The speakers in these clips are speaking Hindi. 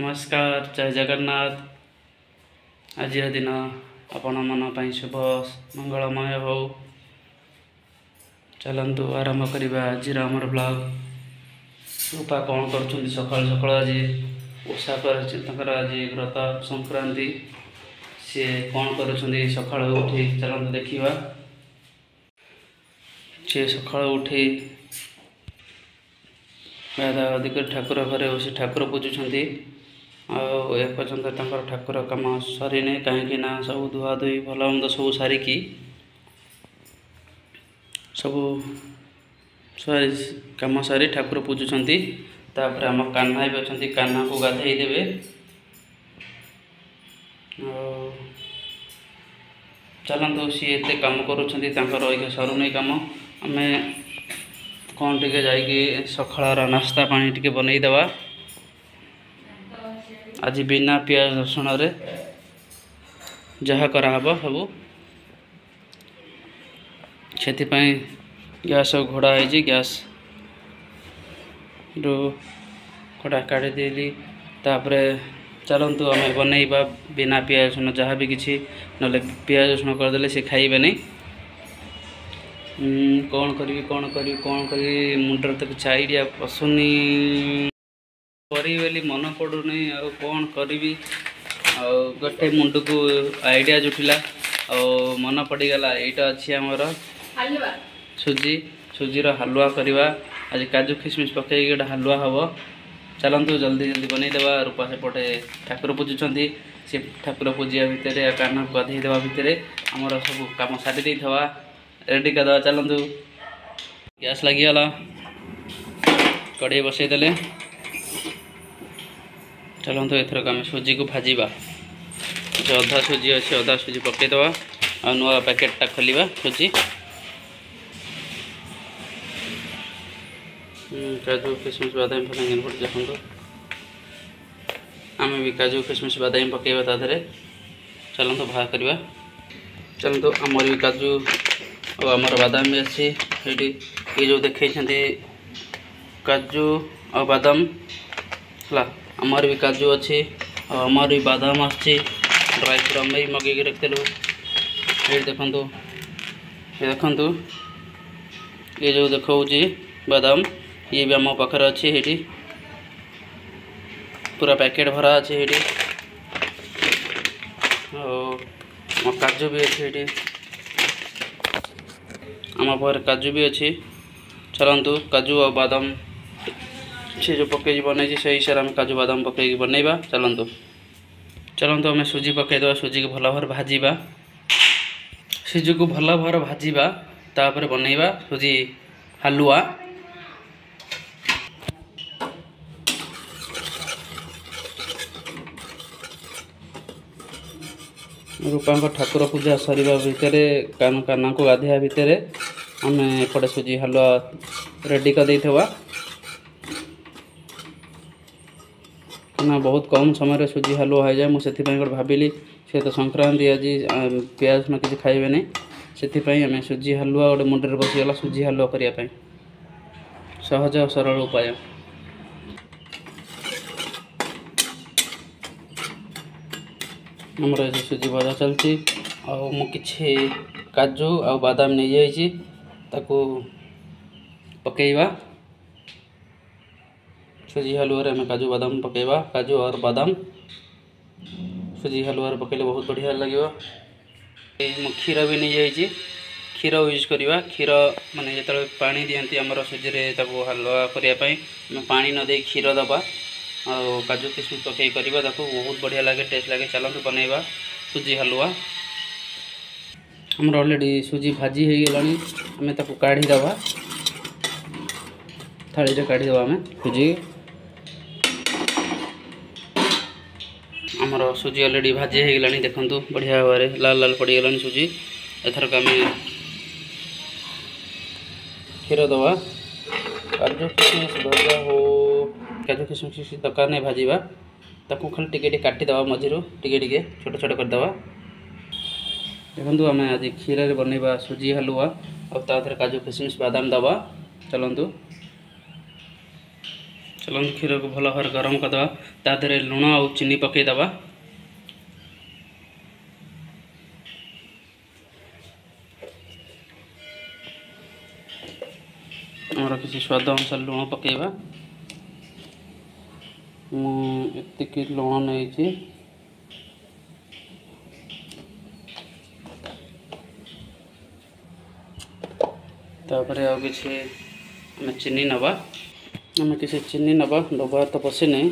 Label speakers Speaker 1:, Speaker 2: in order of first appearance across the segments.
Speaker 1: ନମସ୍କାର ଜୟ ଜଗନ୍ନାଥ ଆଜିର ଦିନ ଆପଣମାନଙ୍କ ପାଇଁ ଶୁଭ ମଙ୍ଗଳମୟ ହେଉ ଚାଲନ୍ତୁ ଆରମ୍ଭ କରିବା ଆଜିର ଆମର ବ୍ଲଗ୍ ରୂପା କ'ଣ କରୁଛନ୍ତି ସକାଳୁ ସକାଳୁ ଆଜି ଓଷା କରିଛି ତାଙ୍କର ଆଜି ବ୍ରତ ସଂକ୍ରାନ୍ତି ସିଏ କ'ଣ କରୁଛନ୍ତି ସକାଳୁ ଉଠି ଚାଲନ୍ତୁ ଦେଖିବା ସିଏ ସକାଳୁ ଉଠି ଗାଧା ଅଧିକ ଠାକୁର ଘରେ ବସି ଠାକୁର ପୂଜୁଛନ୍ତି ଆଉ ଏପର୍ଯ୍ୟନ୍ତ ତାଙ୍କର ଠାକୁର କାମ ସରିନି କାହିଁକି ନା ସବୁ ଧୁଆଧୁଇ ଭଲ ମନ୍ଦ ସବୁ ସାରିକି ସବୁ ସାରି କାମ ସାରି ଠାକୁର ପୂଜୁଛନ୍ତି ତାପରେ ଆମ କାହ୍ନା ବି ଅଛନ୍ତି କାହ୍ନାକୁ ଗାଧେଇ ଦେବେ ଆଉ ଚାଲନ୍ତୁ ସିଏ ଏତେ କାମ କରୁଛନ୍ତି ତାଙ୍କର ଏଇକା ସରୁନି କାମ ଆମେ କ'ଣ ଟିକେ ଯାଇକି ସକାଳର ନାସ୍ତା ପାଣି ଟିକେ ବନେଇଦେବା ଆଜି ବିନା ପିଆଜ ରସୁଣରେ ଯାହା କରାହେବ ସବୁ ସେଥିପାଇଁ ଗ୍ୟାସ୍ ସବୁ ଘୋଡ଼ା ହେଇଛି ଗ୍ୟାସ୍ରୁ ଘୋଡ଼ା କାଢ଼ିଦେଲି ତାପରେ ଚାଲନ୍ତୁ ଆମେ ବନେଇବା ବିନା ପିଆଜ ରସୁଣ ଯାହା ବି କିଛି ନହେଲେ ପିଆଜ ରସୁଣ କରିଦେଲେ ସେ ଖାଇବେନି କ'ଣ କରିବି କ'ଣ କରିବି କ'ଣ କରିବି ମୁଣ୍ଡରେ ତ କିଛି ଆଇଡ଼ିଆ ପଶୁନି मन पडुन करी कि आउँदै को आइडिया जुठा आउ मन परिगला एट अहिले आमर सुजी सुजी र हलुवा आज काजु खिसमिस पकेक एउटा हालुवा हे चाला जल्दी बनैदेवा रूप सपटे ठाकुर पूजु सुरु पूजा भान गधैदे भित्र अब सबै काम सारिदिए रेडिद चालनु ग्यास लगिगल कडै बसैदेले ଚାଲନ୍ତୁ ଏଥରକ ଆମେ ସୁଜିକୁ ଭାଜିବା ଯେ ଅଧା ସୁଜି ଅଛି ଅଧା ସୁଜି ପକାଇଦେବା ଆଉ ନୂଆ ପ୍ୟାକେଟ୍ଟା ଖୋଲିବା ସୁଜି କାଜୁ କିସମିସ୍ ବାଦାମ ଫଲାଙ୍ଗିନ ପଡ଼ି ଦେଖନ୍ତୁ ଆମେ ବି କାଜୁ କିସମିସ୍ ବାଦାମ ପକାଇବା ତା ଦେହରେ ଚାଲନ୍ତୁ ବାହା କରିବା ଚାଲନ୍ତୁ ଆମର ବି କାଜୁ ଆଉ ଆମର ବାଦାମ ବି ଅଛି ଏଇଠି ଇଏ ଯେଉଁ ଦେଖେଇଛନ୍ତି କାଜୁ ଆଉ ବାଦାମ ହେଲା हमारे भी काजू अच्छे और भी बादाम आसचे ड्राई फ्रूट में भी मगेक रखिलु ये देखु तो, ये देखु तो, ये जो देखा बादाम ये भी आम पाखे अच्छे ये पूरा पैकेट भरा अच्छे ये और काजू भी अच्छे ये आम पाखे काजू भी अच्छे चलतु तो, काजू और बादाम ସେ ଯେଉଁ ପକାଇକି ବନେଇଛି ସେଇ ହିସାବରେ ଆମେ କାଜୁ ବାଦାମ ପକେଇକି ବନେଇବା ଚାଲନ୍ତୁ ଚାଲନ୍ତୁ ଆମେ ସୁଜି ପକାଇଦେବା ସୁଜିକୁ ଭଲ ଭାବରେ ଭାଜିବା ସୁଜିକୁ ଭଲ ଭାବରେ ଭାଜିବା ତାପରେ ବନେଇବା ସୁଜି ହାଲୁଆ ରୂପାଙ୍କ ଠାକୁର ପୂଜା ସରିବା ଭିତରେ କାହ୍ନାଙ୍କୁ ଗାଧେଇବା ଭିତରେ ଆମେ ଏପଟେ ସୁଜି ହାଲୁଆ ରେଡ଼ି କରିଦେଇଥିବା ना बहुत कम समय सुजी हालुआ हो जाए मुझे भाविली से तो संक्रांति आज पिज ना कि खाए नहीं आम सुजी हालुआ गोटे मुंडे बसगला सुजी हालुआ करने सहज सरल उपाय आमर सुजी भजा चलती आजु आदम नहीं जाइए ताकू पकेवा सुजी हलुआ आम काजू बादाम पकेबा काजू और बादाम सुजी हलुआ पकेले बहुत बढ़िया लगे क्षीर भी नहीं जाइए क्षीर यूज करवा क्षीर मानते जो पा दिखती आम सुजी हलुआ करने पा नद क्षीर दबा आजू किसम कर बहुत बढ़िया लगे टेस्ट लगे चलते बनवा सुजी हलुआ आमर अलरेडी सुजी भाजी हो होगला काढ़ी दबा थाली काढ़ी दबा आम सुजी आमर सुजी अलरेडी भाजी होगा देखूँ बढ़िया भाव में लाल लाल पड़गला सुजी एथरक आम क्षीर दवा काजु किसमिश भजा हो काजु किसमिश दरकार नहीं भाजवा ताको खाली टिके टिके काटी दवा मझीर टिके टिके छोट छोट करदे देखूँ आम आज क्षीर में बनवा सुजी हलुआ और काजु किसमिश बादाम दवा चलतु चलन क्षीर को भल भाव गरम करदे तादे लुण आ चीनी पकईद मोर किसी स्वाद अनुसार लुण पक लुण नहीं तापर आ चीनी नवा आम कि चीनी ना डबा तो पशे नहीं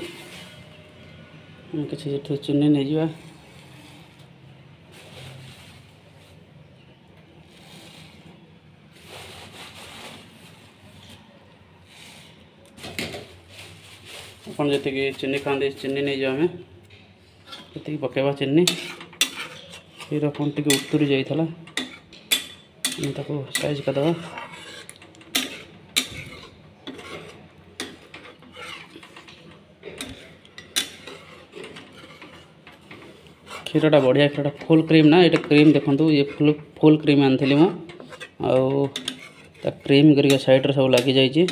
Speaker 1: किसी चीनी नहीं जा जी चीनी खाते चीनी नहीं जाए जी पकेबा चीनी फिर आप उतरी जाता सैज कर क्षीरटा बढ़िया क्षीर फुल क्रीम ना ये क्रीम देखो ये फुल फुल क्रीम आनी मुझे क्रीम कर सैड्रे सब लग जा किसी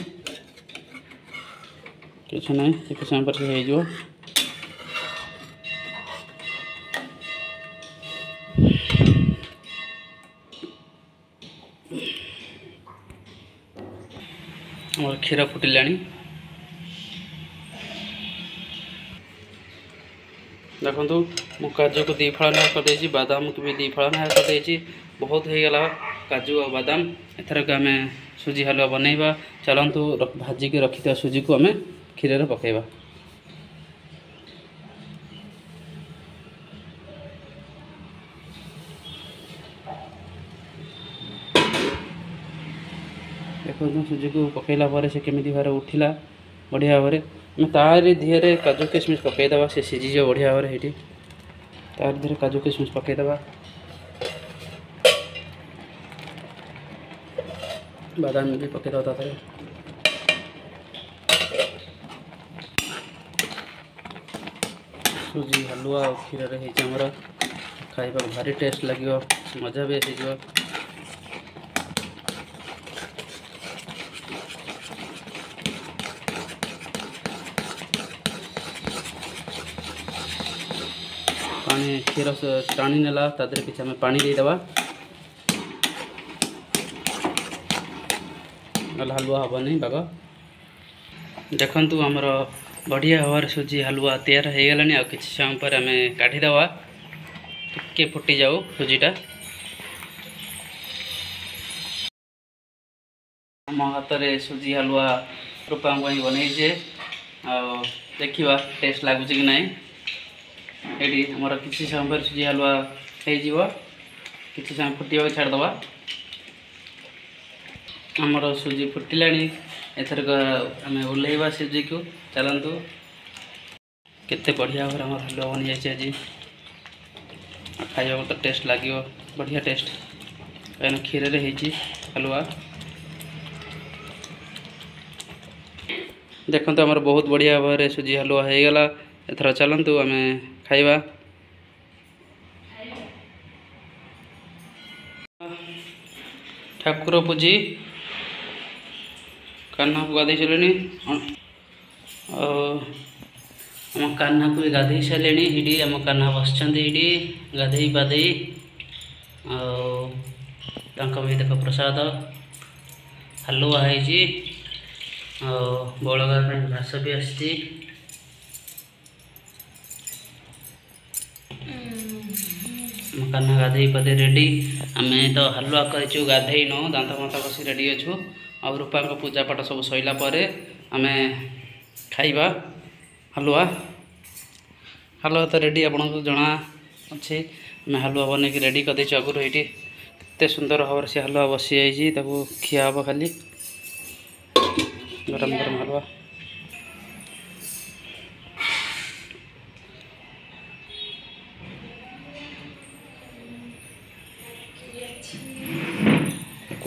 Speaker 1: क्षीर फुटिले देखो मुझ काजु को दीफा नहीं कर बादाम को भी दीफा नहीं कर बहुत हो गला काजु और बादाम एथर को आम सुजी हलवा बनवा चलतु भाजिक रखि सुजी को आम क्षीर पकेबा देखो सुजी को पकला से कमी भार उठिला बढ़िया भाव तारी धीरे काजु किशमिश पकईदे सी सीझी जाए बढ़िया भाव में तार देह काजु किसमिश पकईदे बादाम भी पकईद सुजी हलुआ क्षीर रही खाइबा भारी टेस्ट लगे मजा भी आसीज मैं क्षीर टाणी नेला तरह कि आम पा दे हलुआ तो हम नहीं बाग देखु आमर बढ़िया हवार सुजी हालुआ तैयार हो कि समय पर आम काढ़ीद टे फुटि जाऊ सुजीटा मो हाथ में सुजी हलुआ रूपा बन आ देखा टेस्ट लगुच कि नहीं ये आम कि समय पर सूजी हलवा हो कि समय फुटा छाड़द आमर सुजी फुटला एथरक आम ओवा सुजी को चलतु के बढ़िया भाव हलुआ बनी जाए आज खाइबा तो टेस्ट लगे बढ़िया टेस्ट कहीं क्षीर होलुआ देखता आम बहुत बढ़िया भाव सुजी हलुआ होगा एथर चलतु आम ଖାଇବା ଠାକୁର ପୂଜି କାହ୍ନାକୁ ଗାଧୋଇ ସାରିଲେଣି ଆଉ ଆମ କାହ୍ନାକୁ ବି ଗାଧୋଇ ସାରିଲେଣି ଏଇଠି ଆମ କାହ୍ନା ବସିଛନ୍ତି ଏଇଠି ଗାଧୋଇ ପାଧୋଇ ଆଉ ତାଙ୍କ ପାଇଁ ଦେଖ ପ୍ରସାଦ ହାଲୁଆ ହେଇଛି ଆଉ ବଳକା ପାଇଁ ଘାସ ବି ଆସିଛି कहा गाधै रेडी आमे त हालुवा गरिचु गाधै नौ दान्त फान्त बसि रेडी छु अब रूपा पूजापाठ सबै सैलाप आमे खाइवा हलुवा हालुवा तेडी आउँ अछ हलुवा बनाइक रेडी आग्रुटी त्यस्तो सुन्दर भएर सि हालुवा बसि खिया खालि गरम गरम हलवा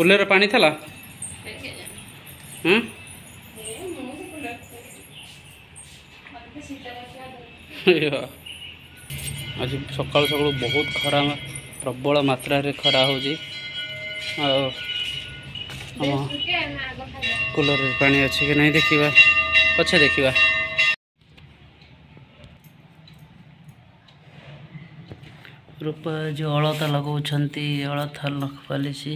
Speaker 1: कूलर पानी थला आज सका सका बहुत खरा प्रबल मात्र खरा हो कूलर पा अच्छे कि नहीं देखा पचे देखा रूप जो अलता लगे अलता नखपालिसी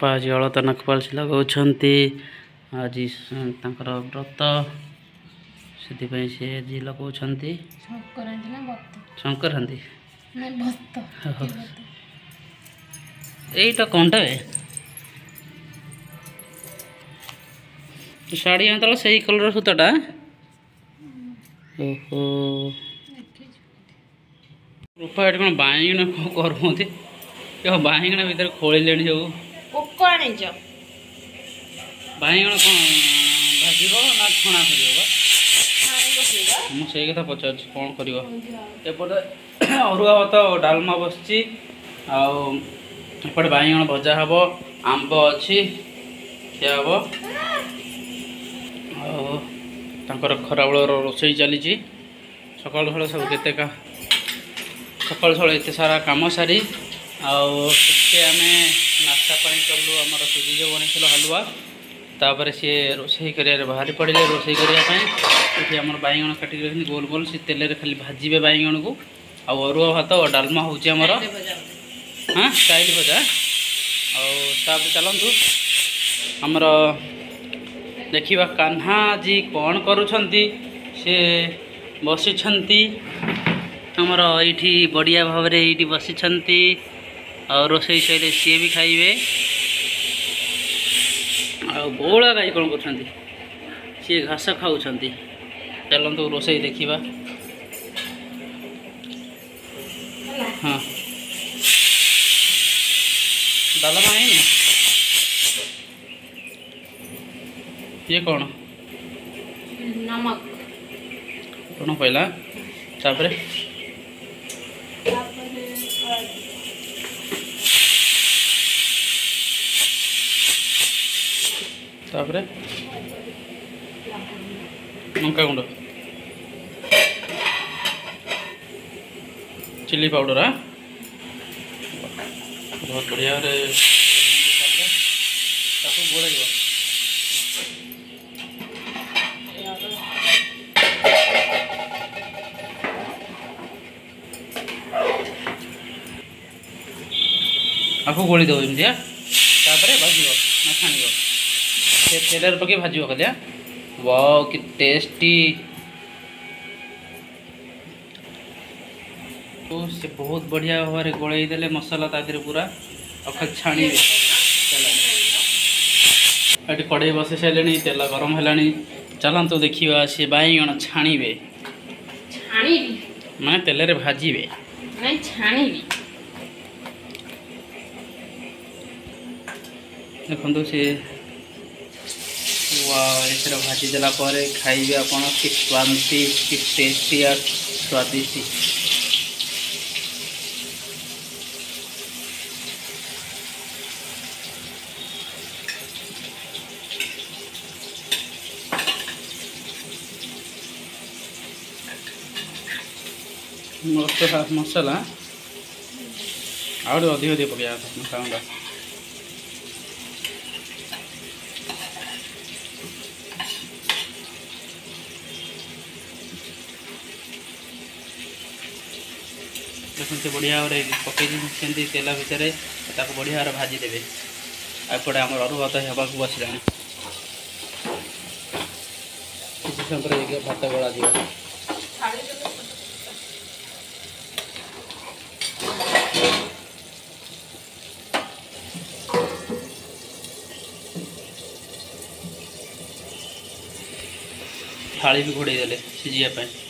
Speaker 1: ବାପା ଜଳତା ନଖପାଳ ଲଗାଉଛନ୍ତି ଆଜି ତାଙ୍କର ବ୍ରତ ସେଥିପାଇଁ ସେ ଆଜି ଲଗାଉଛନ୍ତି ସଂକ୍ରାନ୍ତି ଏଇଟା କ'ଣଟା ଶାଢ଼ୀ ଅନ୍ତଳ ସେଇ କଲର୍ ସୂତାଟା ଓହୋ ରୂପା ଏଠି କ'ଣ ବାଇଗଣ କ'ଣ କରୁଛନ୍ତି ବାଇଗଣ ଭିତରେ ଖୋଳିଲେଣି ସବୁ
Speaker 2: ଆଣିଛ
Speaker 1: ବାଇଗଣ କ'ଣ ଭାଜିବ ନା ଛଣା ଭାଜିବ ମୁଁ ସେଇ କଥା ପଚାରୁଛି କ'ଣ କରିବ ଏପଟେ ଅରୁଆ ଭାତ ଡାଲମା ବସିଛି ଆଉ ଏପଟେ ବାଇଗଣ ଭଜା ହେବ ଆମ୍ବ ଅଛି ଖିଆ ହେବ ଆଉ ତାଙ୍କର ଖରାବେଳର ରୋଷେଇ ଚାଲିଛି ସକାଳୁ ସକାଳୁ ସବୁ କେତେ ସକାଳୁ ସକାଳୁ ଏତେ ସାରା କାମ ସାରି ଆଉ ଟିକେ ଆମେ नाश्ता पानी कलु आम सुजी जो बनी हलुआ तापर सी रोसे कर बाहरी पड़े रोसे करने बैग काटिक गोल गोल सी तेल खाली भाजपे बैगण को आ अरुआ भात डालमा हूँ
Speaker 2: आम
Speaker 1: स्टाइल भजा आउ चलतु आमर देखा कान्हा जी कौन करुंटे बसुंच आमर ये बढ़िया भाव ये बसी आ रोसई सर सीए भी खाइबे आोला गाई कौन कर घास खाऊँ चल तो रोष देखा हाँ डाल ना ये कौन
Speaker 2: नमक
Speaker 1: कौन कहला ତାପରେ ଲଙ୍କା ଗୁଣ୍ଡ ଚିଲି ପାଉଡ଼ର ବହୁତ ବଢ଼ିଆ ଭାବରେ ତାକୁ ଗୋଳେଇବ ଆକୁ ଗୋଳି ଦେବ ଏମିତିଆ ତାପରେ ବାଜିବ ନା ଛାଣିବ ತೆಳ್ಳರ್ पक भाज ಹೋಗಲ್ಯಾ ವಾವ್ ಕಿ ಟೇಸ್ಟಿ तो से बहुत बढ़िया भाव में गोल मसला तादी पूरा अखा छाणी ये कड़े बस सारे तेल गरम है चलतु देखा सी बैगण छाणी मैं तेल भाजबे देखो तो सी यहाँ भाजी देलापर खाइबे आपति टेस्टी आ स्वादिष्ट मसला आधिक अधिक पकड़ा मसला देखते बढ़िया भाव पकईन तेल भितर ताक बढ़िया भाव भाजीदेवे आपटे आम अरुभत होगा बस भात गोला जा थाली भी घोड़े सीझापी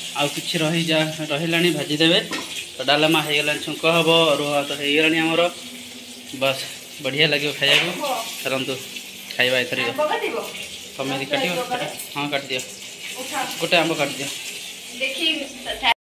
Speaker 1: आ कि रही जा रही भाजीदे तो डालमा हो छुंक हम रुआ तो होमर बस बढ़िया लगे खाया को छाड़ू खाइबा एथर तुम्हें काट हाँ काट दि
Speaker 2: गोटे
Speaker 1: आंब काट
Speaker 2: दि